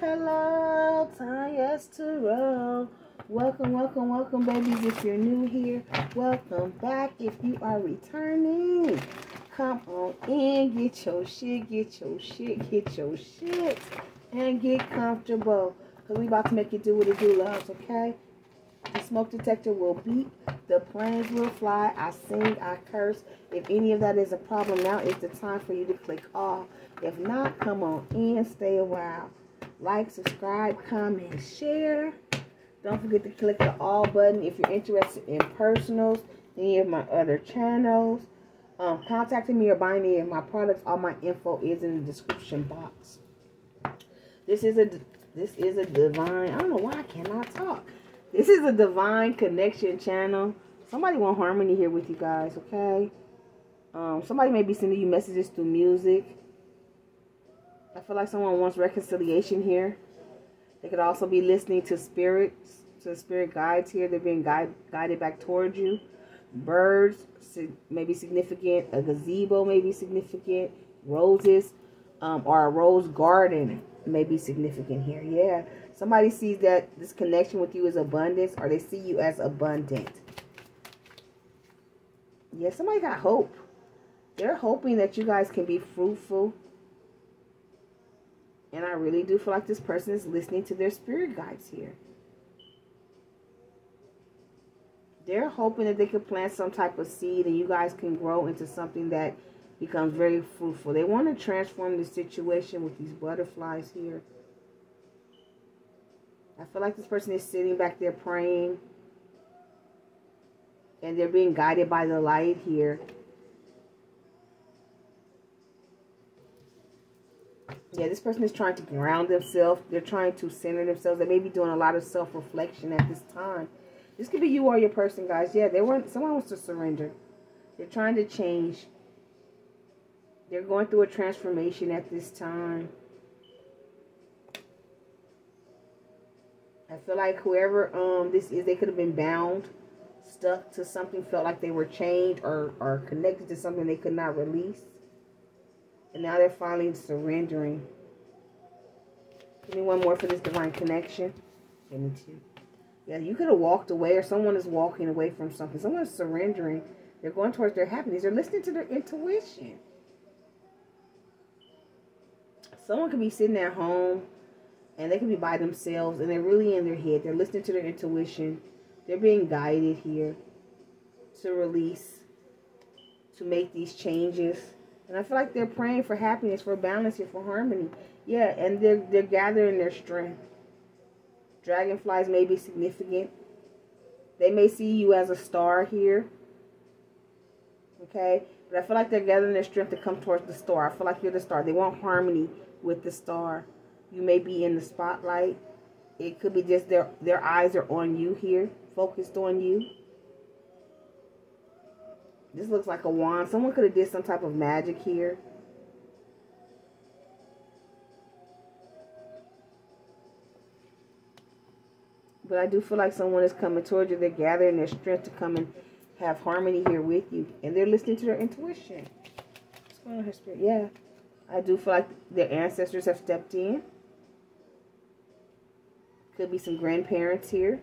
Hello, hello, Tanya Tarot. Welcome, welcome, welcome, babies. If you're new here, welcome back. If you are returning, come on in, get your shit, get your shit, get your shit, and get comfortable. Because we about to make it do what it do, loves, okay? The smoke detector will beep. The planes will fly. I sing, I curse. If any of that is a problem, now is the time for you to click off. If not, come on in, stay a while. Like, subscribe, comment, share. Don't forget to click the all button if you're interested in personals, any of my other channels. Um, contacting me or buying any of my products, all my info is in the description box. This is a this is a divine. I don't know why I cannot talk. This is a divine connection channel. Somebody want harmony here with you guys, okay? Um, somebody may be sending you messages through music. I feel like someone wants reconciliation here. They could also be listening to spirits, to spirit guides here. They're being guide, guided back towards you. Birds may be significant. A gazebo may be significant. Roses um, or a rose garden may be significant here. Yeah. Somebody sees that this connection with you is abundance or they see you as abundant. Yeah, somebody got hope. They're hoping that you guys can be fruitful and I really do feel like this person is listening to their spirit guides here. They're hoping that they can plant some type of seed and you guys can grow into something that becomes very fruitful. They want to transform the situation with these butterflies here. I feel like this person is sitting back there praying. And they're being guided by the light here. Yeah, this person is trying to ground themselves. They're trying to center themselves. They may be doing a lot of self-reflection at this time. This could be you or your person, guys. Yeah, they want someone wants to surrender. They're trying to change. They're going through a transformation at this time. I feel like whoever um this is, they could have been bound, stuck to something, felt like they were chained or, or connected to something they could not release. And now they're finally surrendering. Give me one more for this divine connection. Give me two. Yeah, you could have walked away or someone is walking away from something. Someone is surrendering. They're going towards their happiness. They're listening to their intuition. Someone could be sitting at home and they could be by themselves and they're really in their head. They're listening to their intuition. They're being guided here to release, to make these changes. And I feel like they're praying for happiness, for balance, here, for harmony. Yeah, and they're they're gathering their strength. Dragonflies may be significant. They may see you as a star here. Okay? But I feel like they're gathering their strength to come towards the star. I feel like you're the star. They want harmony with the star. You may be in the spotlight. It could be just their their eyes are on you here, focused on you. This looks like a wand. Someone could have did some type of magic here. But I do feel like someone is coming towards you. They're gathering their strength to come and have harmony here with you. And they're listening to their intuition. What's going on here, Spirit? Yeah. I do feel like their ancestors have stepped in. Could be some grandparents here.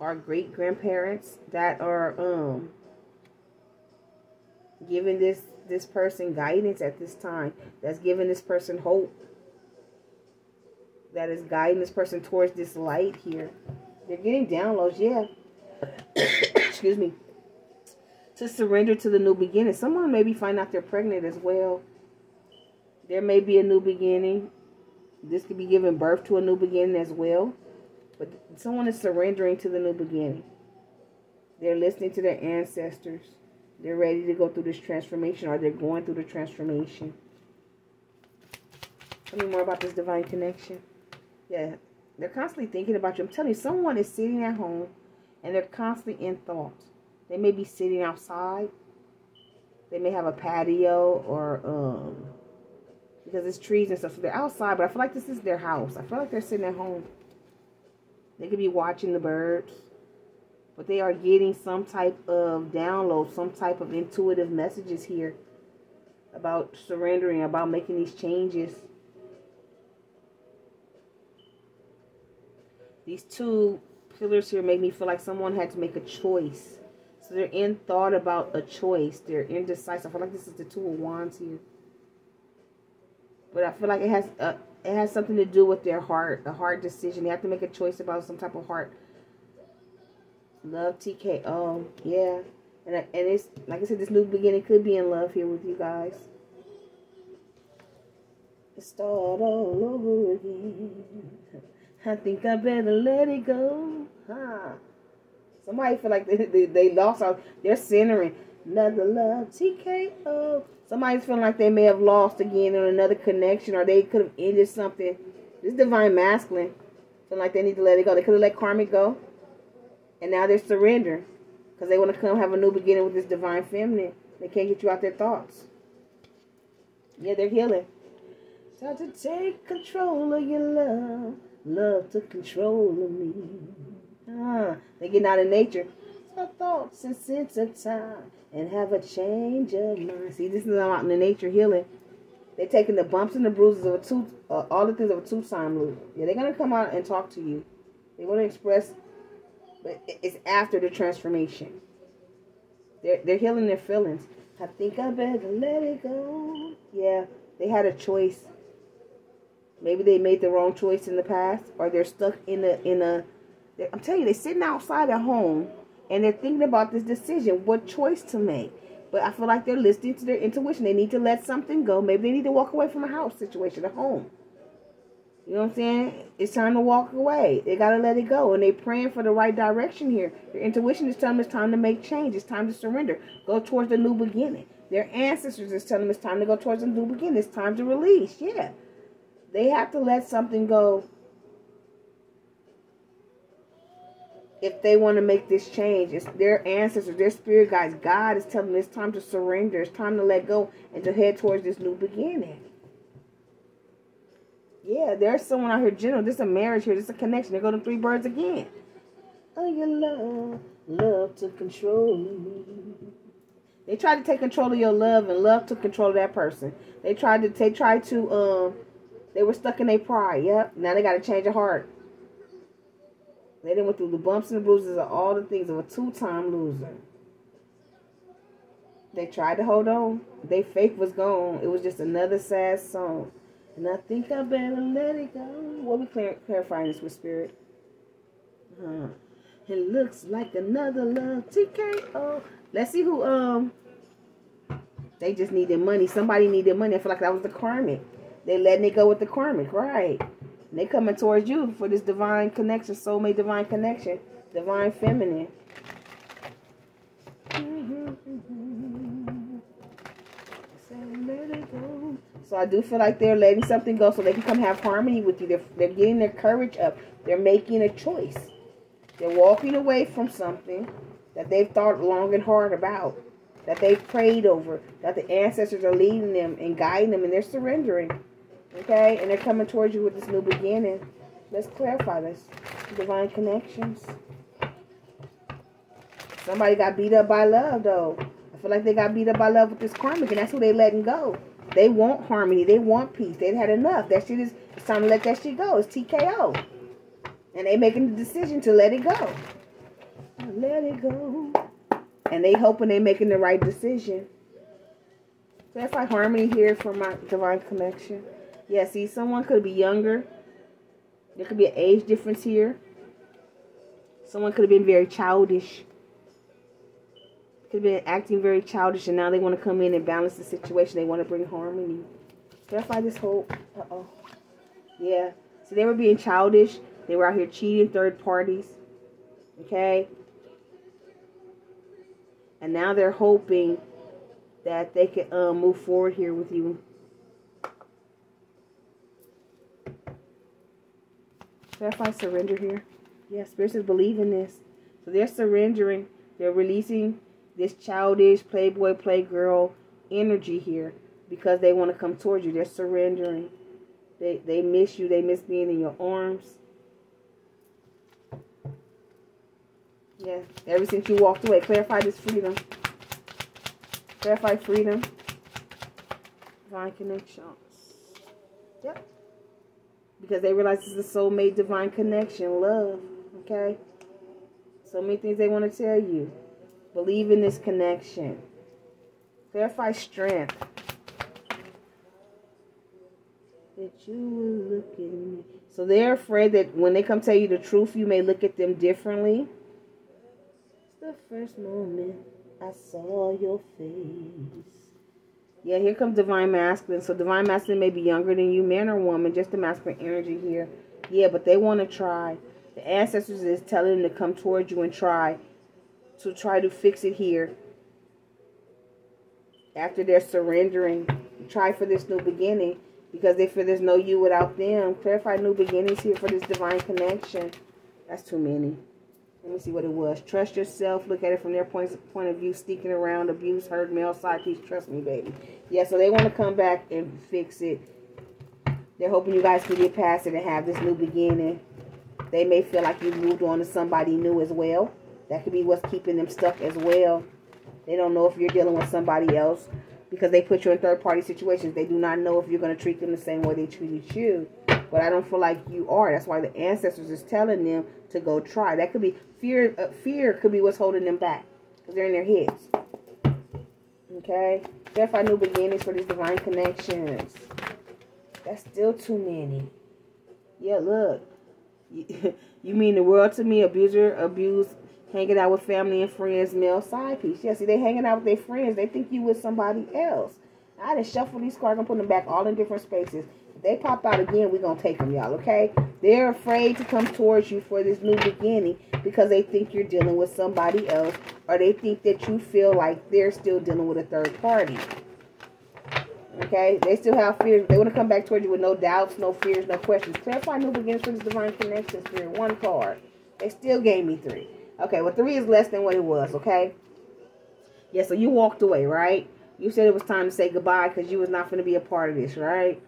Our great grandparents that are um giving this this person guidance at this time. That's giving this person hope. That is guiding this person towards this light here. They're getting downloads, yeah. Excuse me. To surrender to the new beginning. Someone maybe find out they're pregnant as well. There may be a new beginning. This could be giving birth to a new beginning as well. But someone is surrendering to the new beginning. They're listening to their ancestors. They're ready to go through this transformation or they're going through the transformation. Tell me more about this divine connection. Yeah, they're constantly thinking about you. I'm telling you, someone is sitting at home and they're constantly in thought. They may be sitting outside. They may have a patio or um because it's trees and stuff. So they're outside, but I feel like this is their house. I feel like they're sitting at home. They could be watching the birds, but they are getting some type of download, some type of intuitive messages here about surrendering, about making these changes. These two pillars here make me feel like someone had to make a choice. So they're in thought about a choice. They're indecisive. I feel like this is the two of wands here. But I feel like it has a, it has something to do with their heart, a hard decision. They have to make a choice about some type of heart. Love TKO, yeah. And, and it's, like I said, this new beginning could be in love here with you guys. Start all over again. I think I better let it go. Huh. Somebody feel like they, they, they lost out. They're centering. Another love, TKO. Somebody's feeling like they may have lost again in another connection or they could have ended something. This divine masculine. Feeling like they need to let it go. They could have let karmic go. And now they're surrendering. Because they want to come have a new beginning with this divine feminine. They can't get you out their thoughts. Yeah, they're healing. Time to take control of your love. Love to control of me. Ah, they getting out of nature. Thoughts and sense of time and have a change of mind. See, this is out in the nature healing. They're taking the bumps and the bruises of a two, uh, all the things of a two-time loop. Yeah, they're gonna come out and talk to you. They want to express, but it's after the transformation. They're they're healing their feelings. I think I better let it go. Yeah, they had a choice. Maybe they made the wrong choice in the past, or they're stuck in a in a. I'm telling you, they're sitting outside at home and they're thinking about this decision, what choice to make. But I feel like they're listening to their intuition. They need to let something go. Maybe they need to walk away from a house situation, a home. You know what I'm saying? It's time to walk away. They got to let it go. And they're praying for the right direction here. Their intuition is telling them it's time to make change. It's time to surrender. Go towards the new beginning. Their ancestors is telling them it's time to go towards the new beginning. It's time to release. Yeah. They have to let something go if they want to make this change. It's their ancestors, their spirit guides. God is telling them it's time to surrender. It's time to let go and to head towards this new beginning. Yeah, there's someone out here, general. This is a marriage here. This is a connection. They go to three birds again. Oh, you love, love to control me. They tried to take control of your love, and love took control that person. They tried to. They tried to. Um, they were stuck in their pride. Yep. Now they got to change their heart. They done went through the bumps and the bruises of all the things of a two-time loser. They tried to hold on. Their faith was gone. It was just another sad song. And I think I better let it go. What we clar clarifying this with spirit? It looks like another love TKO. Let's see who um they just needed money. Somebody needed money. I feel like that was the karmic. They letting it go with the karmic, right? And they coming towards you for this divine connection, soulmate divine connection, divine feminine. So I do feel like they're letting something go so they can come have harmony with you. They're, they're getting their courage up. They're making a choice. They're walking away from something that they've thought long and hard about, that they've prayed over, that the ancestors are leading them and guiding them, and they're surrendering. Okay? And they're coming towards you with this new beginning. Let's clarify this. Divine connections. Somebody got beat up by love, though. I feel like they got beat up by love with this karmic, and that's who they letting go. They want harmony. They want peace. They've had enough. That shit is, it's time to let that shit go. It's TKO. And they making the decision to let it go. Let it go. And they hoping they making the right decision. So that's like harmony here for my divine connection. Yeah, see, someone could be younger. There could be an age difference here. Someone could have been very childish. Could have been acting very childish, and now they want to come in and balance the situation. They want to bring harmony. Verify this hope. Uh-oh. Yeah. So they were being childish. They were out here cheating third parties. Okay? And now they're hoping that they can uh, move forward here with you I surrender here. Yeah, spirits believe in this. So they're surrendering. They're releasing this childish playboy, playgirl energy here because they want to come towards you. They're surrendering. They they miss you. They miss being in your arms. Yeah, ever since you walked away, clarify this freedom. Clarify freedom. Divine connections. Yep. Because they realize it's a soulmate divine connection, love. Okay? So many things they want to tell you. Believe in this connection. Clarify strength. That you will look at me. So they're afraid that when they come tell you the truth, you may look at them differently. It's the first moment I saw your face. Yeah, here comes divine masculine. So divine masculine may be younger than you, man or woman, just the masculine energy here. Yeah, but they want to try. The ancestors is telling them to come towards you and try to try to fix it here. After they're surrendering, try for this new beginning because they feel there's no you without them. Clarify new beginnings here for this divine connection. That's too many. Let me see what it was. Trust yourself. Look at it from their point, point of view. Sneaking around, abuse, hurt, male side piece. Trust me, baby. Yeah, so they want to come back and fix it. They're hoping you guys can get past it and have this new beginning. They may feel like you moved on to somebody new as well. That could be what's keeping them stuck as well. They don't know if you're dealing with somebody else because they put you in third party situations. They do not know if you're going to treat them the same way they treated you. But I don't feel like you are. That's why the ancestors is telling them to go try. That could be fear. Uh, fear could be what's holding them back because they're in their heads. Okay. Verify new beginnings for these divine connections. That's still too many. Yeah, look. You, mean the world to me, abuser, abuse, hanging out with family and friends, male side piece. Yeah, see, they hanging out with their friends. They think you with somebody else. I just shuffle these cards and put them back all in different spaces. They pop out again, we're going to take them, y'all, okay? They're afraid to come towards you for this new beginning because they think you're dealing with somebody else or they think that you feel like they're still dealing with a third party. Okay? They still have fears. They want to come back towards you with no doubts, no fears, no questions. Clarify new beginnings for this divine connection spirit. One card. They still gave me three. Okay, well, three is less than what it was, okay? Yeah, so you walked away, right? You said it was time to say goodbye because you was not going to be a part of this, right?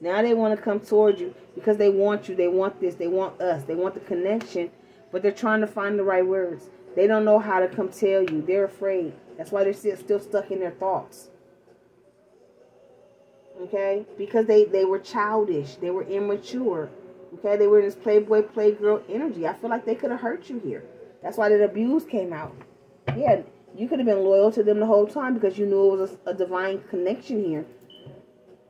Now they want to come towards you because they want you. They want this. They want us. They want the connection, but they're trying to find the right words. They don't know how to come tell you. They're afraid. That's why they're still stuck in their thoughts okay? Because they, they were childish. They were immature. Okay? They were in this playboy, playgirl energy. I feel like they could have hurt you here. That's why that abuse came out. Yeah, you could have been loyal to them the whole time because you knew it was a, a divine connection here.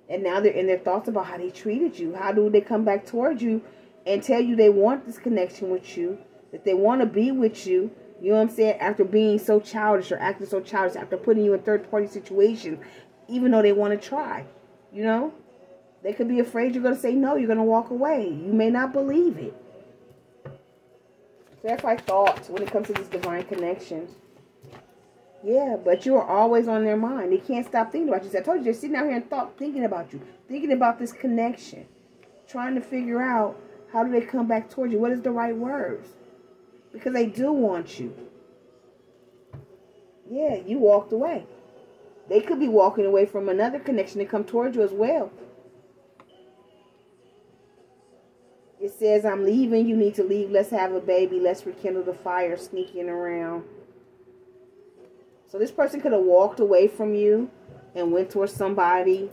And now they're in their thoughts about how they treated you. How do they come back towards you and tell you they want this connection with you, that they want to be with you, you know what I'm saying? After being so childish or acting so childish, after putting you in third party situations, even though they want to try. You know, they could be afraid you're going to say no. You're going to walk away. You may not believe it. So that's my thoughts when it comes to this divine connections. Yeah, but you are always on their mind. They can't stop thinking about you. I told you, they're sitting out here and thought, thinking about you, thinking about this connection, trying to figure out how do they come back towards you. What is the right words? Because they do want you. Yeah, you walked away. They could be walking away from another connection to come towards you as well. It says, I'm leaving. You need to leave. Let's have a baby. Let's rekindle the fire sneaking around. So this person could have walked away from you and went towards somebody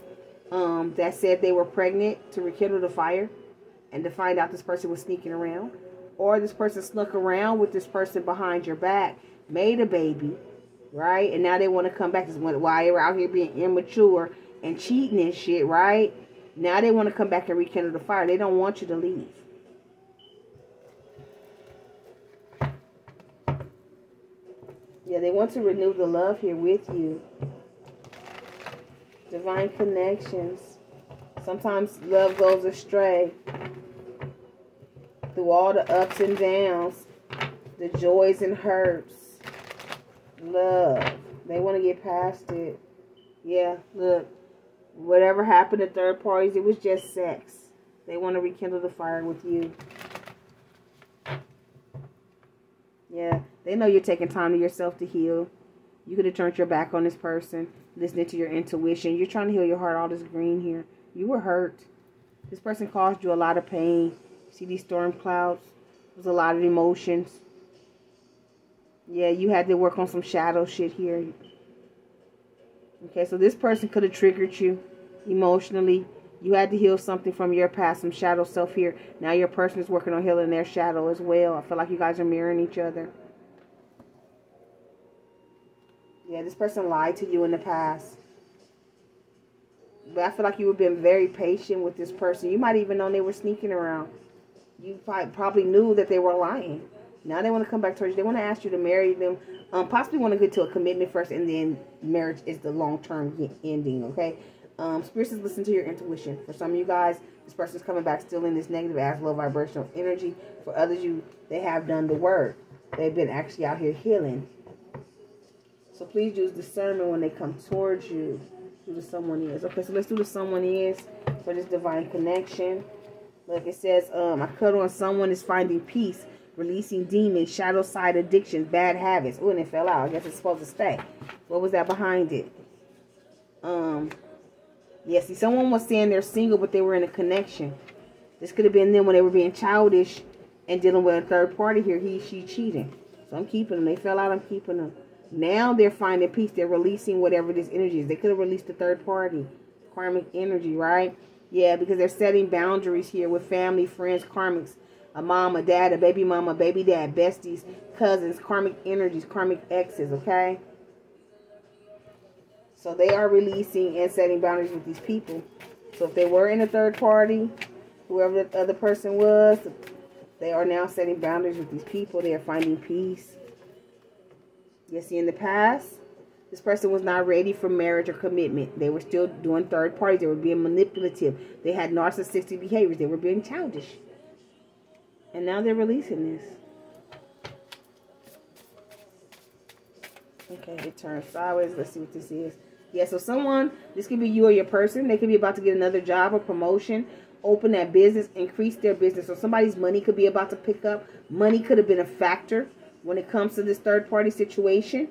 um, that said they were pregnant to rekindle the fire and to find out this person was sneaking around. Or this person snuck around with this person behind your back, made a baby, right? And now they want to come back. Why you're out here being immature and cheating and shit, right? Now they want to come back and rekindle the fire. They don't want you to leave. Yeah, they want to renew the love here with you. Divine connections. Sometimes love goes astray. Through all the ups and downs, the joys and hurts love. They want to get past it. Yeah, look. Whatever happened to third parties, it was just sex. They want to rekindle the fire with you. Yeah, they know you're taking time to yourself to heal. You could have turned your back on this person, listening to your intuition. You're trying to heal your heart, all this green here. You were hurt. This person caused you a lot of pain. See these storm clouds? There's a lot of emotions. Yeah, you had to work on some shadow shit here. Okay, so this person could have triggered you emotionally. You had to heal something from your past, some shadow self here. Now your person is working on healing their shadow as well. I feel like you guys are mirroring each other. Yeah, this person lied to you in the past. But I feel like you have been very patient with this person. You might even know they were sneaking around. You probably knew that they were lying. Now they want to come back towards you. They want to ask you to marry them. Um, possibly want to get to a commitment first, and then marriage is the long-term ending, okay? Um, spirits is listen to your intuition. For some of you guys, this person's coming back still in this negative as low vibrational energy. For others, you they have done the work. They've been actually out here healing. So please use discernment when they come towards you. Who the someone is. Okay, so let's do the someone is for this divine connection. Like it says, um, I cut on someone is finding peace, releasing demons, shadow side addictions, bad habits. Oh, and it fell out. I guess it's supposed to stay. What was that behind it? Um, yeah, see, someone was saying they're single, but they were in a connection. This could have been them when they were being childish and dealing with a third party here. He, she cheating. So I'm keeping them. They fell out. I'm keeping them. Now they're finding peace. They're releasing whatever this energy is. They could have released the third party. Karmic energy, right? Yeah, because they're setting boundaries here with family, friends, karmics. A mom, a dad, a baby mama, baby dad, besties, cousins, karmic energies, karmic exes, okay? So they are releasing and setting boundaries with these people. So if they were in a third party, whoever the other person was, they are now setting boundaries with these people. They are finding peace. You see, in the past, this person was not ready for marriage or commitment. They were still doing third parties. They were being manipulative. They had narcissistic behaviors. They were being childish. And now they're releasing this. Okay, it turns sideways. Let's see what this is. Yeah, so someone, this could be you or your person. They could be about to get another job or promotion, open that business, increase their business. So somebody's money could be about to pick up. Money could have been a factor when it comes to this third party situation,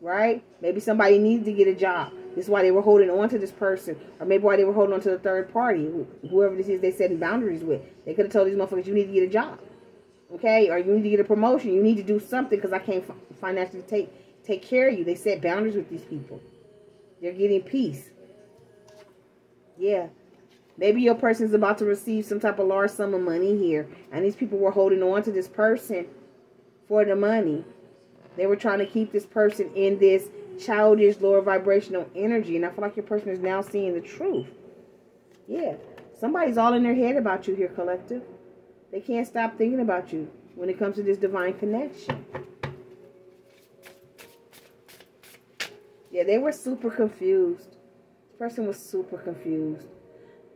right? Maybe somebody needs to get a job. This is why they were holding on to this person. Or maybe why they were holding on to the third party, whoever this is they setting boundaries with. They could have told these motherfuckers, you need to get a job. Okay? Or you need to get a promotion. You need to do something because I can't financially take, take care of you. They set boundaries with these people. They're getting peace. Yeah. Maybe your person is about to receive some type of large sum of money here. And these people were holding on to this person for the money. They were trying to keep this person in this childish, lower vibrational energy. And I feel like your person is now seeing the truth. Yeah. Somebody's all in their head about you here, collective. They can't stop thinking about you when it comes to this divine connection. Yeah, they were super confused. This person was super confused.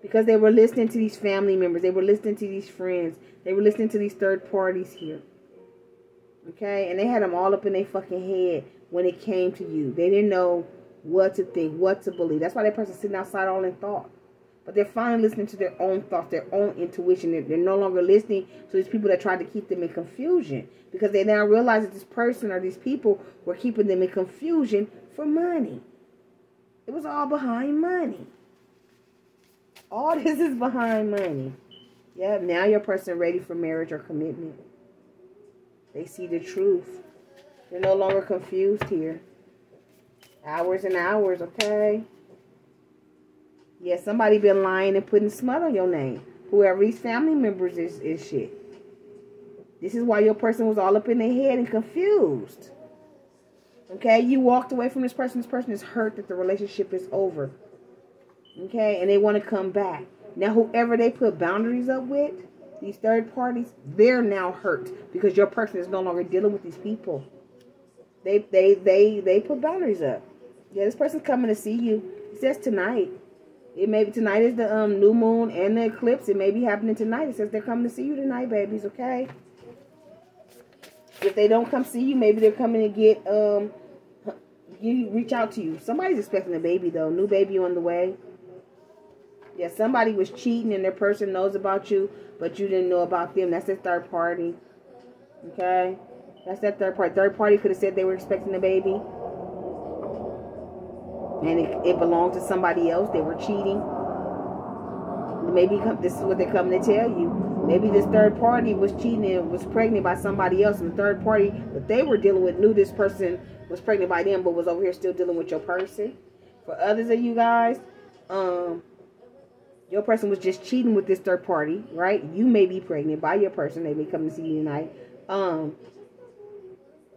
Because they were listening to these family members. They were listening to these friends. They were listening to these third parties here. Okay? And they had them all up in their fucking head when it came to you. They didn't know what to think, what to believe. That's why that person sitting outside all in thought. But they're finally listening to their own thoughts, their own intuition. They're, they're no longer listening to these people that tried to keep them in confusion. Because they now realize that this person or these people were keeping them in confusion for money. It was all behind money. All this is behind money. Yeah, now your person ready for marriage or commitment. They see the truth. They're no longer confused here. Hours and hours, okay? Yeah, somebody been lying and putting smut on your name. Whoever these family members is, is shit. This is why your person was all up in their head and confused. Okay, you walked away from this person. This person is hurt that the relationship is over. Okay, and they want to come back. Now, whoever they put boundaries up with, these third parties, they're now hurt because your person is no longer dealing with these people. They they they they put boundaries up. Yeah, this person's coming to see you. It says tonight. It may be tonight is the um new moon and the eclipse. It may be happening tonight. It says they're coming to see you tonight, babies. Okay. If they don't come see you, maybe they're coming to get um you reach out to you. Somebody's expecting a baby though. New baby on the way. Yeah, somebody was cheating and their person knows about you, but you didn't know about them. That's their third party. Okay? That's that third party. Third party could have said they were expecting a baby. And it, it belonged to somebody else. They were cheating. Maybe this is what they're coming to tell you. Maybe this third party was cheating and was pregnant by somebody else. And the third party that they were dealing with knew this person was pregnant by them, but was over here still dealing with your person. For others of you guys, um, your person was just cheating with this third party, right? You may be pregnant by your person. They may come to see you tonight. Um,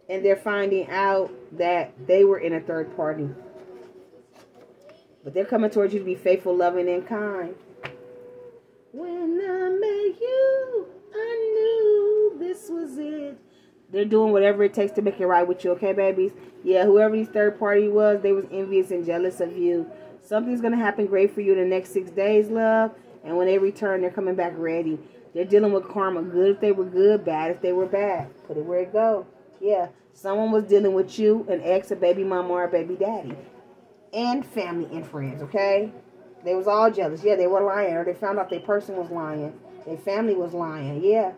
and they're finding out that they were in a third party. But they're coming towards you to be faithful, loving, and kind. When I met you, I knew this was it. They're doing whatever it takes to make it right with you, okay, babies? Yeah, whoever these third party was, they was envious and jealous of you. Something's going to happen great for you in the next six days, love. And when they return, they're coming back ready. They're dealing with karma. Good if they were good, bad if they were bad. Put it where it go. Yeah, someone was dealing with you, an ex, a baby mama, or a baby daddy. And family and friends, okay? They was all jealous. Yeah, they were lying. Or they found out their person was lying. Their family was lying. Yeah.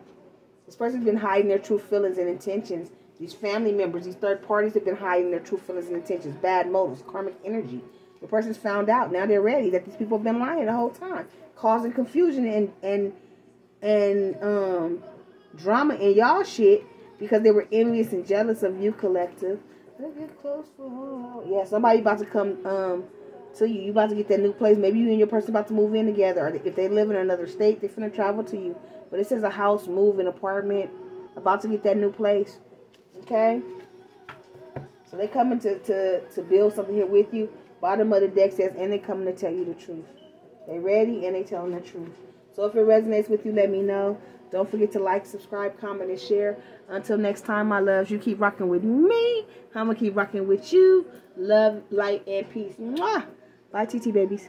This person's been hiding their true feelings and intentions. These family members, these third parties have been hiding their true feelings and intentions. Bad motives, karmic energy. The person's found out. Now they're ready that these people have been lying the whole time. Causing confusion and and and um drama in y'all shit because they were envious and jealous of you collective. Get close for Yeah, somebody about to come um to you. You about to get that new place. Maybe you and your person about to move in together. Or if they live in another state, they're finna travel to you. But it says a house, move, an apartment, about to get that new place. Okay? So they coming to, to, to build something here with you. Bottom of the deck says, and they coming to tell you the truth. They ready and they telling the truth. So if it resonates with you, let me know. Don't forget to like, subscribe, comment, and share. Until next time, my loves, you keep rocking with me. I'm going to keep rocking with you. Love, light, and peace. Mwah! Bye, TT babies.